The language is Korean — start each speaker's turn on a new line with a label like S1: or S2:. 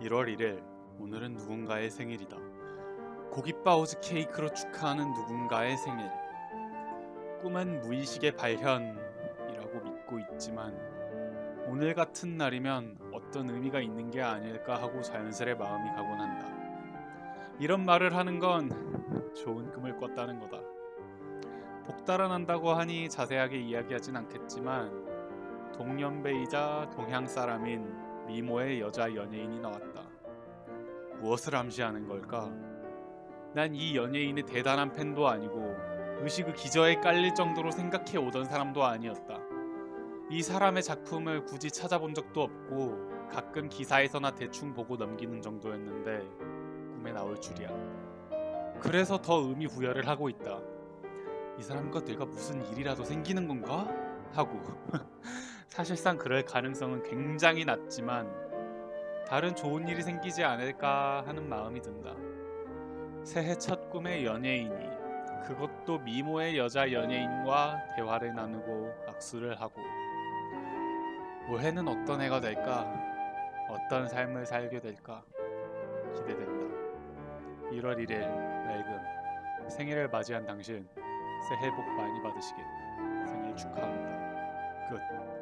S1: 1일 오늘은 누군가의 생일이다. 고깃바우즈 케이크로 축하하는 누군가의 생일. 꿈은 무의식의 발현이라고 믿고 있지만 오늘 같은 날이면 어떤 의미가 있는 게 아닐까 하고 자연스레 마음이 가곤 한다. 이런 말을 하는 건 좋은 꿈을 꿨다는 거다. 복달아난다고 하니 자세하게 이야기하진 않겠지만 동년배이자 동향 사람인 미모의 여자 연예인이 나왔다. 무엇을 암시하는 걸까? 난 이 연예인의 대단한 팬도 아니고 의식의 기저에 깔릴 정도로 생각해 오던 사람도 아니었다. 이 사람의 작품을 굳이 찾아본 적도 없고 가끔 기사에서나 대충 보고 넘기는 정도였는데 꿈에 나올 줄이야. 그래서 더 의미 부여를 하고 있다. 이 사람과 내가 무슨 일이라도 생기는 건가? 하고 사실상 그럴 가능성은 굉장히 낮지만 다른 좋은 일이 생기지 않을까 하는 마음이 든다. 새해 첫 꿈의 연예인이 그것도 미모의 여자 연예인과 대화를 나누고 악수를 하고 올해는 어떤 해가 될까? 어떤 삶을 살게 될까? 기대된다. 1월 1일 맑음 생일을 맞이한 당신 새해 복 많이 받으시길 생일 축하합니다. 끝.